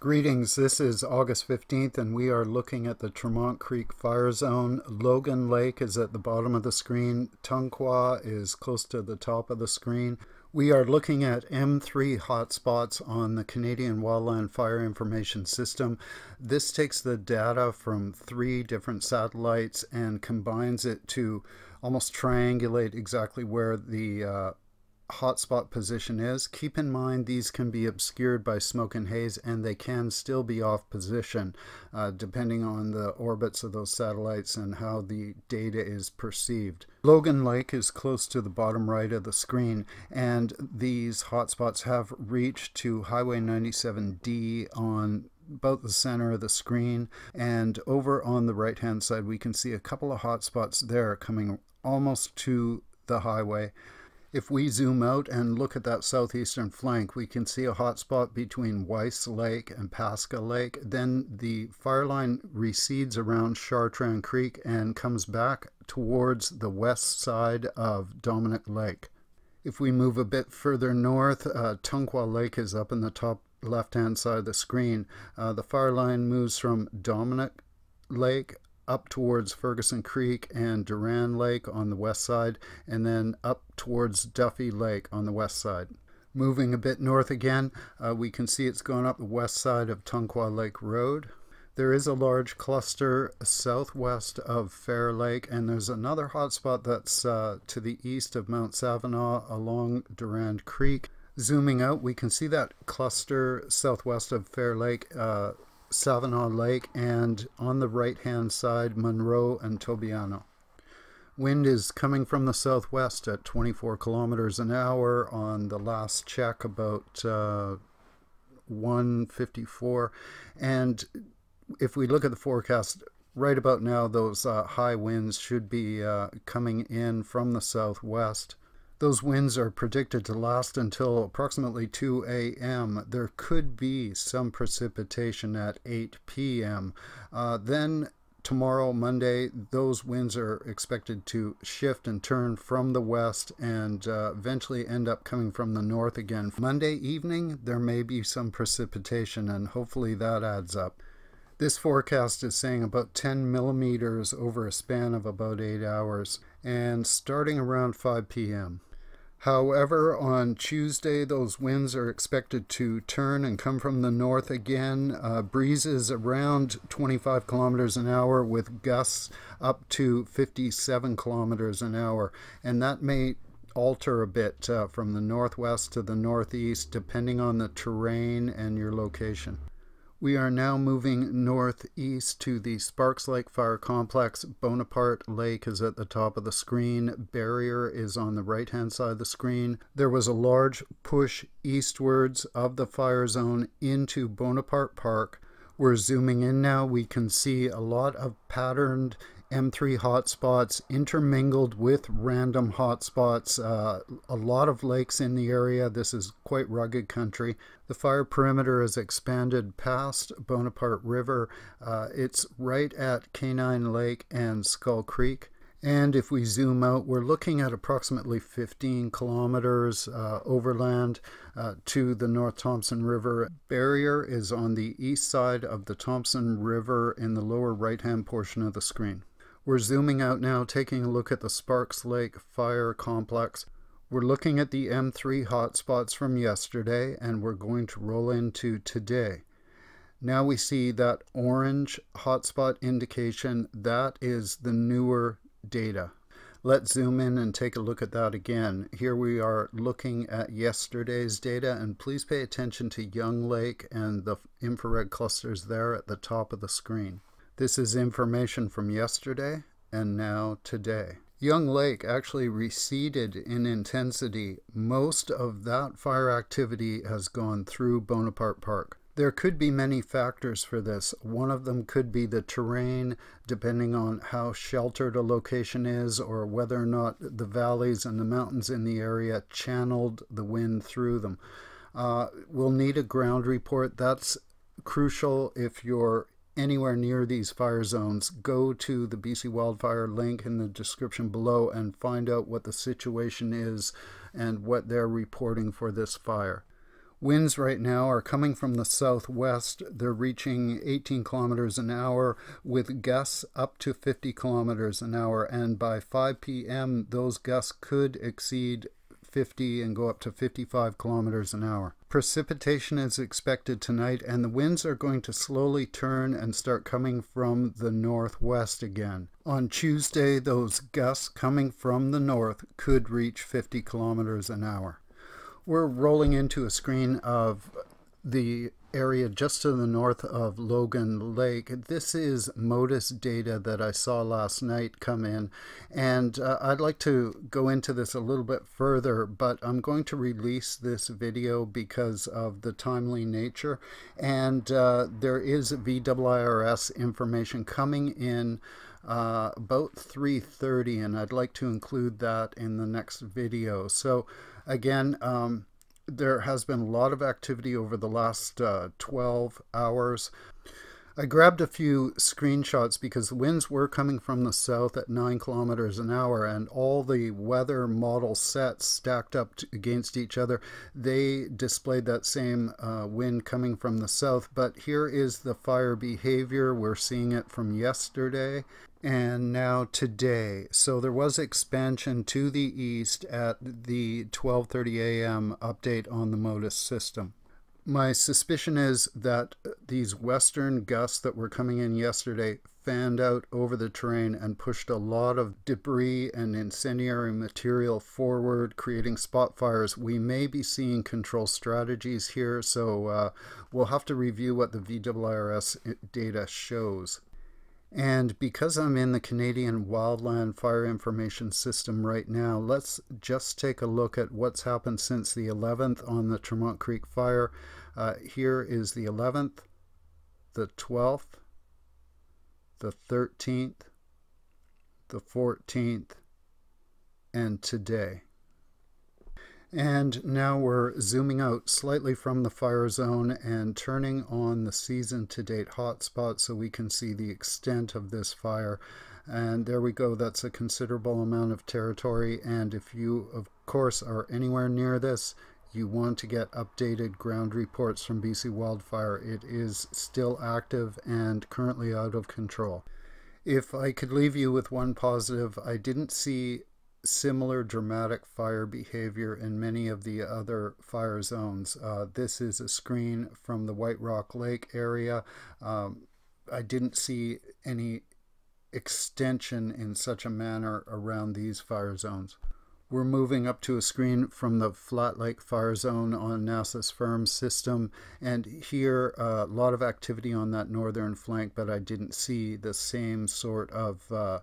Greetings, this is August 15th and we are looking at the Tremont Creek fire zone. Logan Lake is at the bottom of the screen. Tunkwa is close to the top of the screen. We are looking at M3 hotspots on the Canadian Wildland Fire Information System. This takes the data from three different satellites and combines it to almost triangulate exactly where the uh, hotspot position is. Keep in mind these can be obscured by smoke and haze and they can still be off position uh, depending on the orbits of those satellites and how the data is perceived. Logan Lake is close to the bottom right of the screen and these hotspots have reached to Highway 97D on about the center of the screen and over on the right hand side we can see a couple of hotspots there coming almost to the highway if we zoom out and look at that southeastern flank, we can see a hotspot between Weiss Lake and Pasca Lake. Then the fire line recedes around Chartrand Creek and comes back towards the west side of Dominic Lake. If we move a bit further north, uh, Tunkwa Lake is up in the top left-hand side of the screen. Uh, the fire line moves from Dominic Lake up towards Ferguson Creek and Duran Lake on the west side, and then up towards Duffy Lake on the west side. Moving a bit north again, uh, we can see it's going up the west side of Tunkwa Lake Road. There is a large cluster southwest of Fair Lake, and there's another hotspot that's uh, to the east of Mount Savona along Durand Creek. Zooming out, we can see that cluster southwest of Fair Lake uh, Savona Lake, and on the right hand side, Monroe and Tobiano. Wind is coming from the southwest at 24 kilometers an hour on the last check, about uh, 154. And if we look at the forecast, right about now, those uh, high winds should be uh, coming in from the southwest. Those winds are predicted to last until approximately 2 a.m. There could be some precipitation at 8 p.m. Uh, then tomorrow, Monday, those winds are expected to shift and turn from the west and uh, eventually end up coming from the north again. Monday evening, there may be some precipitation, and hopefully that adds up. This forecast is saying about 10 millimeters over a span of about 8 hours and starting around 5 p.m. However, on Tuesday, those winds are expected to turn and come from the north again. Uh, breezes around 25 kilometers an hour with gusts up to 57 kilometers an hour. And that may alter a bit uh, from the northwest to the northeast depending on the terrain and your location. We are now moving northeast to the Sparks Lake Fire Complex. Bonaparte Lake is at the top of the screen. Barrier is on the right hand side of the screen. There was a large push eastwards of the fire zone into Bonaparte Park. We're zooming in now. We can see a lot of patterned M3 hotspots intermingled with random hotspots. Uh, a lot of lakes in the area. This is quite rugged country. The fire perimeter has expanded past Bonaparte River. Uh, it's right at Canine Lake and Skull Creek. And if we zoom out, we're looking at approximately 15 kilometers uh, overland uh, to the North Thompson River. Barrier is on the east side of the Thompson River in the lower right hand portion of the screen. We're zooming out now, taking a look at the Sparks Lake Fire Complex. We're looking at the M3 hotspots from yesterday, and we're going to roll into today. Now we see that orange hotspot indication. That is the newer data. Let's zoom in and take a look at that again. Here we are looking at yesterday's data, and please pay attention to Young Lake and the infrared clusters there at the top of the screen. This is information from yesterday and now today. Young Lake actually receded in intensity. Most of that fire activity has gone through Bonaparte Park. There could be many factors for this. One of them could be the terrain, depending on how sheltered a location is or whether or not the valleys and the mountains in the area channeled the wind through them. Uh, we'll need a ground report. That's crucial if you're anywhere near these fire zones, go to the BC Wildfire link in the description below and find out what the situation is and what they're reporting for this fire. Winds right now are coming from the southwest. They're reaching 18 kilometers an hour with gusts up to 50 kilometers an hour. And by 5 p.m., those gusts could exceed 50 and go up to 55 kilometers an hour. Precipitation is expected tonight, and the winds are going to slowly turn and start coming from the northwest again. On Tuesday, those gusts coming from the north could reach 50 kilometers an hour we're rolling into a screen of the area just to the north of Logan Lake. This is MODIS data that I saw last night come in, and uh, I'd like to go into this a little bit further, but I'm going to release this video because of the timely nature, and uh, there is VIIRS information coming in uh, about 3.30, and I'd like to include that in the next video. So again, um, there has been a lot of activity over the last uh, 12 hours. I grabbed a few screenshots because the winds were coming from the south at 9 kilometers an hour and all the weather model sets stacked up against each other, they displayed that same uh, wind coming from the south. But here is the fire behavior. We're seeing it from yesterday and now today. So there was expansion to the east at the 12:30 a.m. update on the MODIS system. My suspicion is that these western gusts that were coming in yesterday fanned out over the terrain and pushed a lot of debris and incendiary material forward, creating spot fires. We may be seeing control strategies here, so uh, we'll have to review what the VIIRS data shows. And because I'm in the Canadian Wildland Fire Information System right now, let's just take a look at what's happened since the 11th on the Tremont Creek fire. Uh, here is the 11th, the 12th, the 13th, the 14th, and today. And now we're zooming out slightly from the fire zone and turning on the season to date hotspot so we can see the extent of this fire. And there we go, that's a considerable amount of territory. And if you, of course, are anywhere near this, you want to get updated ground reports from BC Wildfire. It is still active and currently out of control. If I could leave you with one positive, I didn't see similar dramatic fire behavior in many of the other fire zones. Uh, this is a screen from the White Rock Lake area. Um, I didn't see any extension in such a manner around these fire zones. We're moving up to a screen from the Flat Lake Fire Zone on NASA's FIRMS system, and here uh, a lot of activity on that northern flank, but I didn't see the same sort of uh,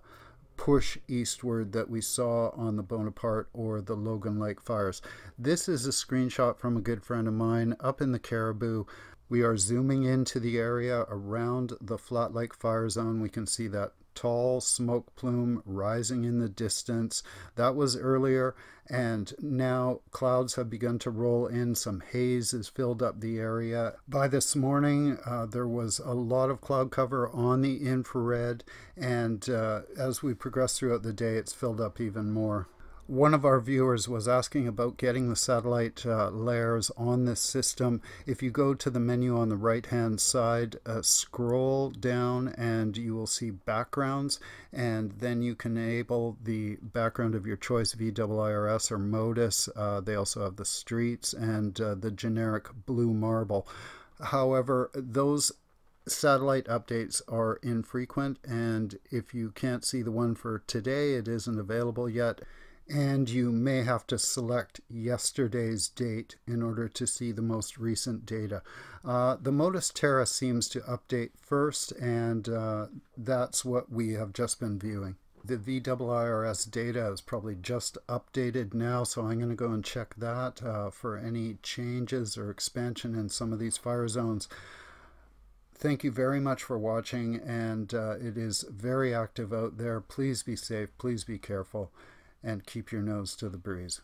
push eastward that we saw on the Bonaparte or the Logan Lake fires. This is a screenshot from a good friend of mine up in the Cariboo. We are zooming into the area around the Flat Lake fire zone. We can see that tall smoke plume rising in the distance. That was earlier, and now clouds have begun to roll in. Some haze has filled up the area. By this morning, uh, there was a lot of cloud cover on the infrared, and uh, as we progress throughout the day, it's filled up even more one of our viewers was asking about getting the satellite uh, layers on this system. If you go to the menu on the right hand side, uh, scroll down and you will see backgrounds and then you can enable the background of your choice VIIRS or MODIS. Uh, they also have the streets and uh, the generic blue marble. However, those satellite updates are infrequent and if you can't see the one for today, it isn't available yet and you may have to select yesterday's date in order to see the most recent data. Uh, the MODIS Terra seems to update first, and uh, that's what we have just been viewing. The VIIRS data is probably just updated now, so I'm going to go and check that uh, for any changes or expansion in some of these fire zones. Thank you very much for watching, and uh, it is very active out there. Please be safe, please be careful and keep your nose to the breeze.